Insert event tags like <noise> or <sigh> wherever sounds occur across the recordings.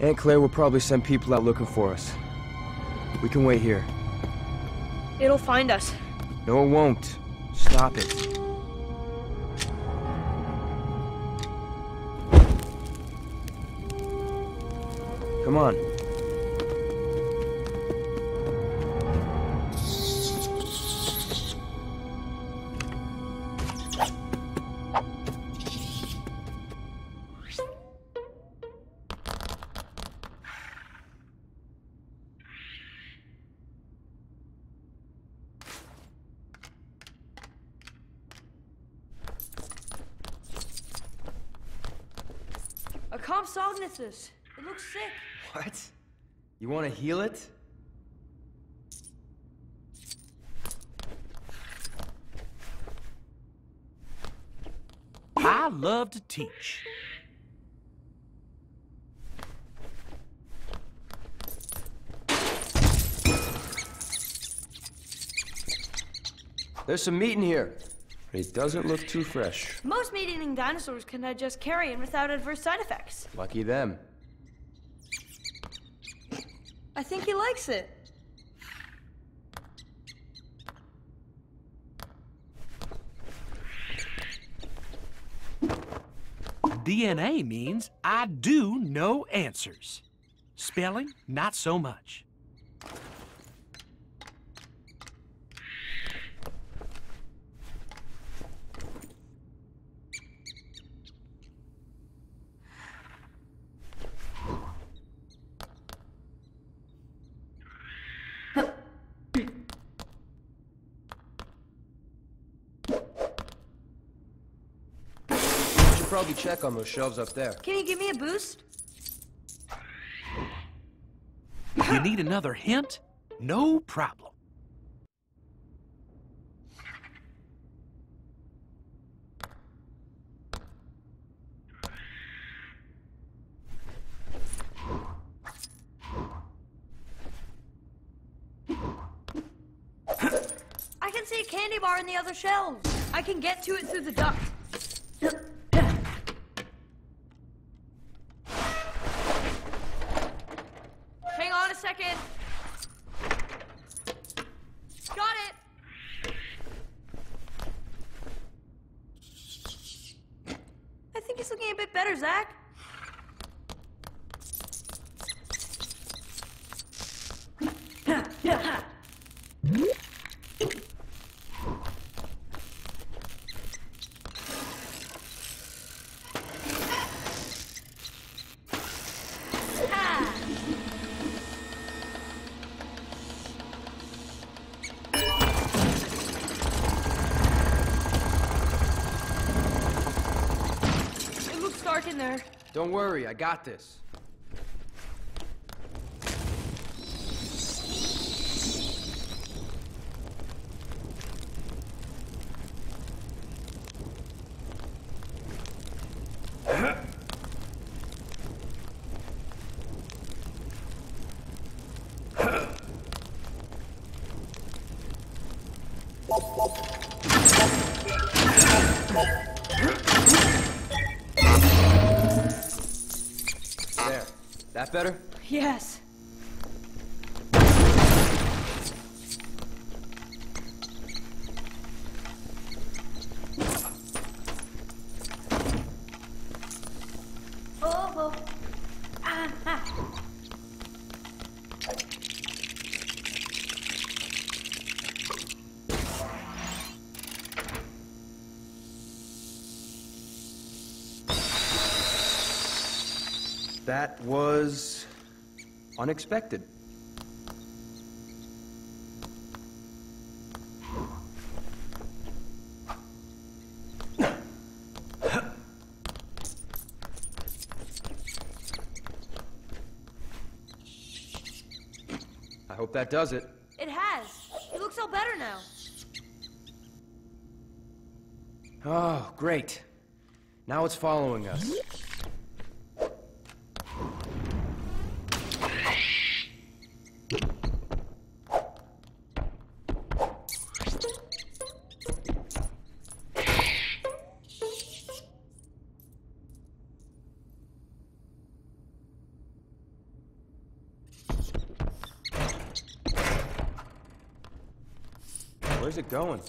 Aunt Claire will probably send people out looking for us. We can wait here. It'll find us. No, it won't. Stop it. Come on. A Compsognathus. It looks sick. What? You want to heal it? I love to teach. There's some meat in here. It doesn't look too fresh. Most meat-eating dinosaurs can digest carrion without adverse side effects. Lucky them. I think he likes it. DNA means I do know answers. Spelling, not so much. Probably check on those shelves up there. Can you give me a boost? You need another hint? No problem. I can see a candy bar in the other shelves. I can get to it through the duct. Hang on a second. Got it. I think it's looking a bit better, Zach. It looks dark in there. Don't worry, I got this. <laughs> That better? Yes. That was unexpected. I hope that does it. It has. He looks all better now. Oh, great. Now it's following us. Where's it going?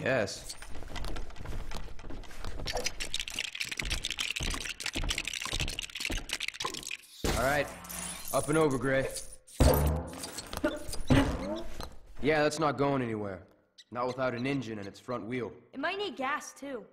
Guess. All right, up and over, Gray. Yeah, that's not going anywhere. Not without an engine and its front wheel. It might need gas, too.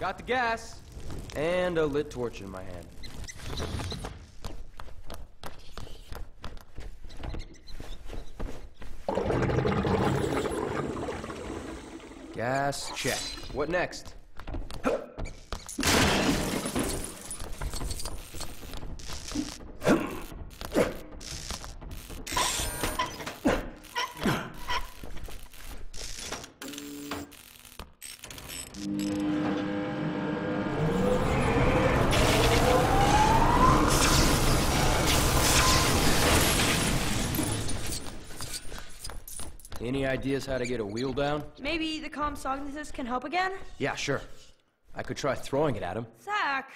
Got the gas and a lit torch in my hand. Gas check. What next? Any ideas how to get a wheel down? Maybe the Compsognathus can help again? Yeah, sure. I could try throwing it at him. Zach!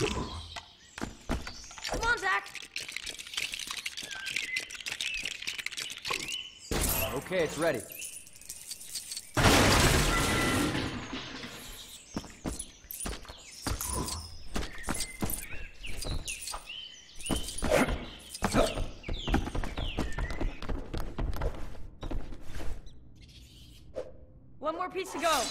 Come on, Zach. Okay, it's ready. One more piece to go.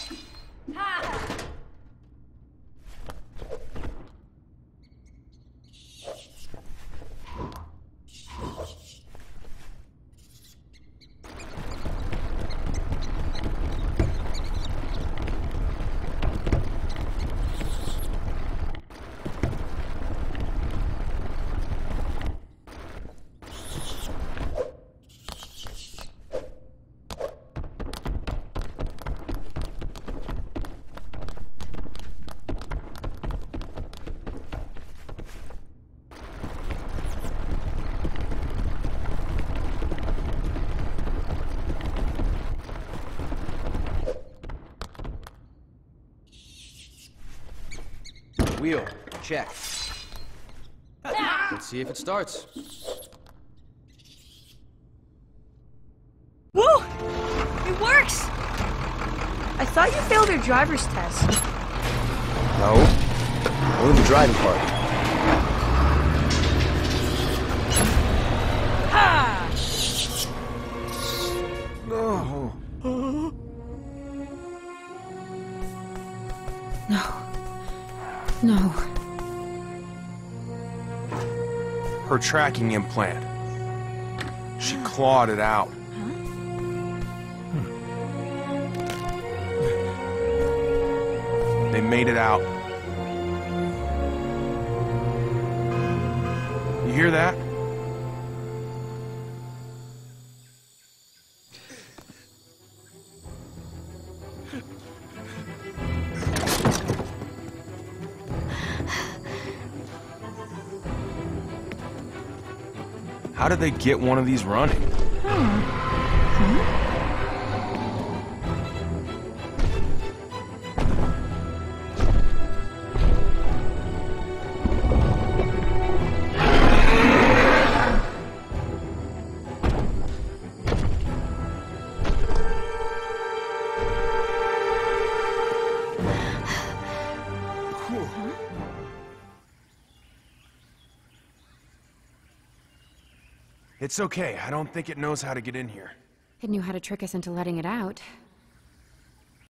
Wheel, check. Let's see if it starts. Woo! It works! I thought you failed your driver's test. No. Only the driving part. Her tracking implant. She clawed it out. They made it out. You hear that? How did they get one of these running? Hmm. Hmm? It's okay. I don't think it knows how to get in here. It knew how to trick us into letting it out.